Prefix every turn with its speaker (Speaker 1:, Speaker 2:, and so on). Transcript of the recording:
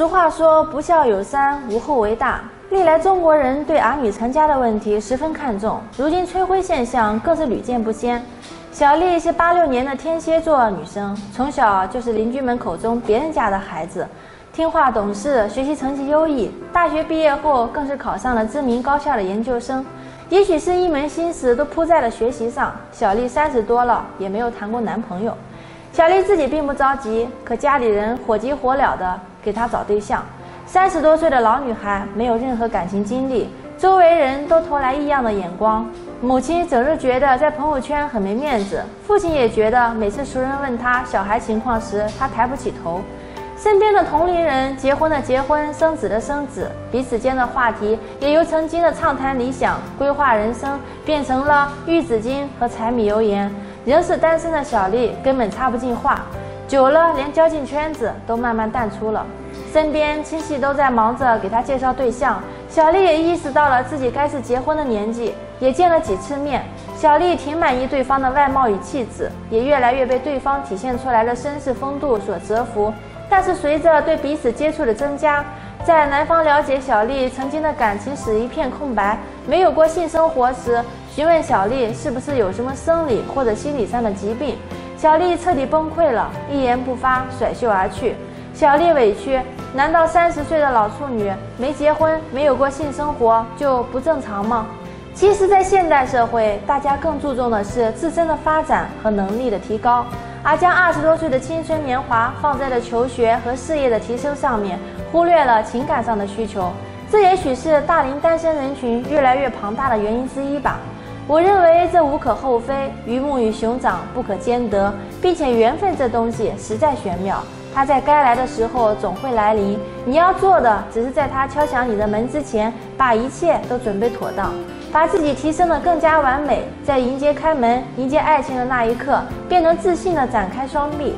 Speaker 1: 俗话说“不孝有三，无后为大”。历来中国人对儿女成家的问题十分看重，如今催婚现象更是屡见不鲜。小丽是八六年的天蝎座女生，从小就是邻居们口中别人家的孩子，听话懂事，学习成绩优异。大学毕业后更是考上了知名高校的研究生。也许是一门心思都扑在了学习上，小丽三十多了也没有谈过男朋友。小丽自己并不着急，可家里人火急火燎的给她找对象。三十多岁的老女孩没有任何感情经历，周围人都投来异样的眼光。母亲整日觉得在朋友圈很没面子，父亲也觉得每次熟人问他小孩情况时，他抬不起头。身边的同龄人结婚的结婚，生子的生子，彼此间的话题也由曾经的畅谈理想、规划人生，变成了玉子金和柴米油盐。仍是单身的小丽根本插不进话，久了连交际圈子都慢慢淡出了。身边亲戚都在忙着给她介绍对象，小丽也意识到了自己该是结婚的年纪，也见了几次面。小丽挺满意对方的外貌与气质，也越来越被对方体现出来的绅士风度所折服。但是随着对彼此接触的增加，在男方了解小丽曾经的感情史一片空白，没有过性生活时，询问小丽是不是有什么生理或者心理上的疾病，小丽彻底崩溃了，一言不发，甩袖而去。小丽委屈，难道三十岁的老处女没结婚、没有过性生活就不正常吗？其实，在现代社会，大家更注重的是自身的发展和能力的提高。而将二十多岁的青春年华放在了求学和事业的提升上面，忽略了情感上的需求，这也许是大龄单身人群越来越庞大的原因之一吧。我认为这无可厚非，鱼目与熊掌不可兼得，并且缘分这东西实在玄妙，它在该来的时候总会来临。你要做的只是在它敲响你的门之前，把一切都准备妥当。把自己提升得更加完美，在迎接开门、迎接爱情的那一刻，便能自信地展开双臂。